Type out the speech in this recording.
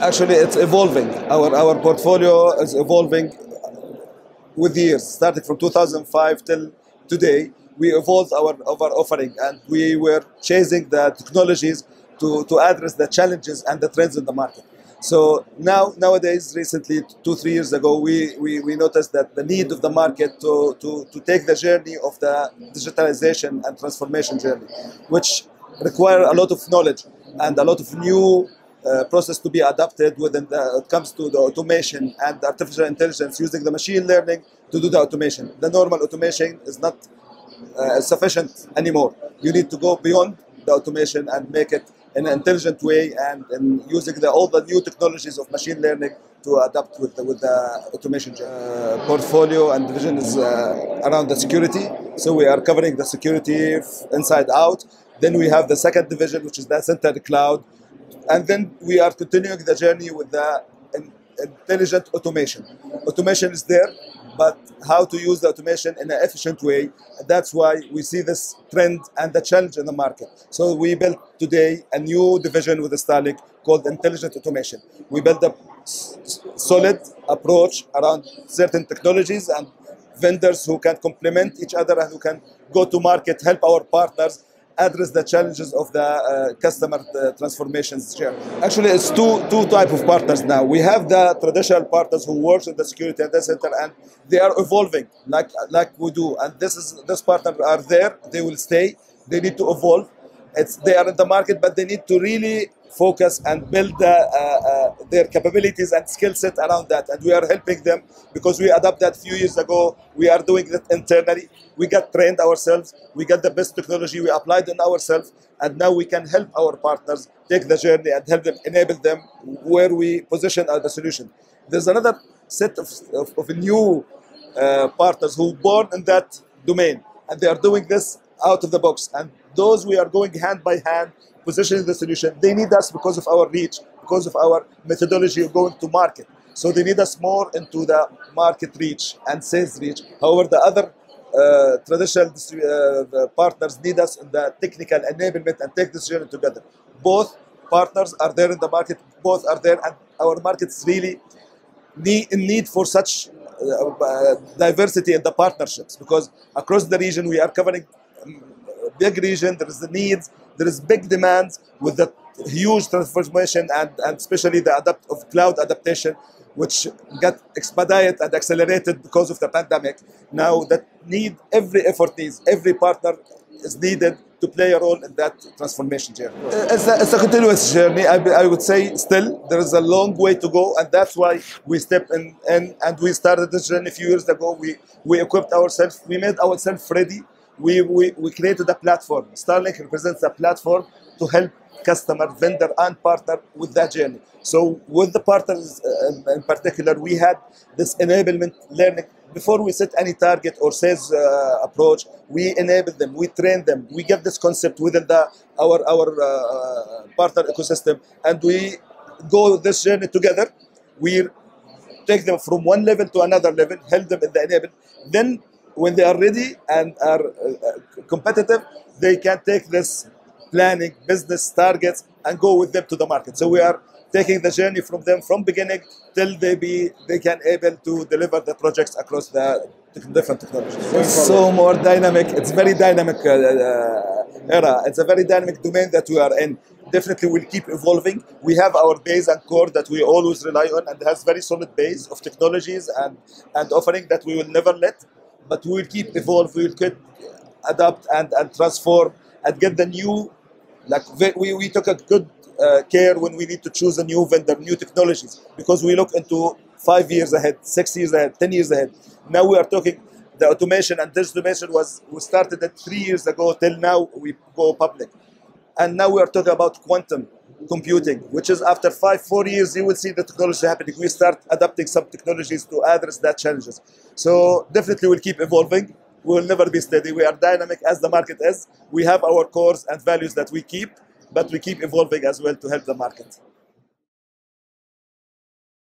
Actually, it's evolving. Our our portfolio is evolving with years, starting from 2005 till today. We evolved our, our offering and we were chasing the technologies to, to address the challenges and the trends in the market. So now, nowadays, recently, two, three years ago, we, we, we noticed that the need of the market to, to, to take the journey of the digitalization and transformation journey, which require a lot of knowledge and a lot of new uh, process to be adapted within the, it comes to the automation and artificial intelligence using the machine learning to do the automation. The normal automation is not uh, sufficient anymore. You need to go beyond the automation and make it in an intelligent way and, and using the, all the new technologies of machine learning to adapt with the, with the automation uh, portfolio and division is uh, around the security. So we are covering the security inside out. Then we have the second division, which is the center cloud. And then we are continuing the journey with the intelligent automation. Automation is there, but how to use the automation in an efficient way. That's why we see this trend and the challenge in the market. So we built today a new division with Starlink called Intelligent Automation. We built a solid approach around certain technologies and vendors who can complement each other and who can go to market, help our partners address the challenges of the uh, customer uh, transformations journey. Actually, it's two two type of partners now. We have the traditional partners who work in the security and the center, and they are evolving like like we do. And this is this partner are there. They will stay. They need to evolve. It's they are in the market, but they need to really focus and build uh, uh, their capabilities and skill set around that. And we are helping them because we adopted that a few years ago. We are doing that internally. We got trained ourselves. We got the best technology. We applied on ourselves. And now we can help our partners take the journey and help them enable them where we position the solution. There's another set of, of, of new uh, partners who born in that domain. And they are doing this out of the box. And those we are going hand by hand positioning the solution. They need us because of our reach, because of our methodology of going to market. So they need us more into the market reach and sales reach. However, the other uh, traditional uh, partners need us in the technical enablement and take this journey together. Both partners are there in the market, both are there, and our markets really need, in need for such uh, diversity in the partnerships because across the region we are covering big region, there is the needs, there is big demands with the huge transformation and, and especially the adapt of cloud adaptation, which got expedited and accelerated because of the pandemic. Now that need every effort needs, every partner is needed to play a role in that transformation journey. Uh, it's a, it's a continuous journey. I, I, would say still there is a long way to go, and that's why we step in, in and we started this journey a few years ago. We we equipped ourselves, we made ourselves ready we, we, we created a platform. Starlink represents a platform to help customer, vendor, and partner with that journey. So with the partners uh, in particular, we had this enablement learning. Before we set any target or sales uh, approach, we enable them, we train them, we get this concept within the our our uh, partner ecosystem, and we go this journey together. We take them from one level to another level, help them in the enable. Then when they are ready and are uh, competitive, they can take this planning, business targets, and go with them to the market. So we are taking the journey from them from beginning till they be they can able to deliver the projects across the different technologies. So more dynamic. It's very dynamic uh, uh, era. It's a very dynamic domain that we are in. Definitely, will keep evolving. We have our base and core that we always rely on, and has very solid base of technologies and and offering that we will never let but we will keep evolve, we will keep adapt and, and transform and get the new, like we, we took a good uh, care when we need to choose a new vendor, new technologies, because we look into five years ahead, six years ahead, 10 years ahead. Now we are talking the automation and this automation was, we started it three years ago till now we go public. And now we are talking about quantum computing, which is after five, four years, you will see the technology happening. We start adapting some technologies to address that challenges. So definitely we'll keep evolving. We will never be steady. We are dynamic as the market is. We have our cores and values that we keep, but we keep evolving as well to help the market.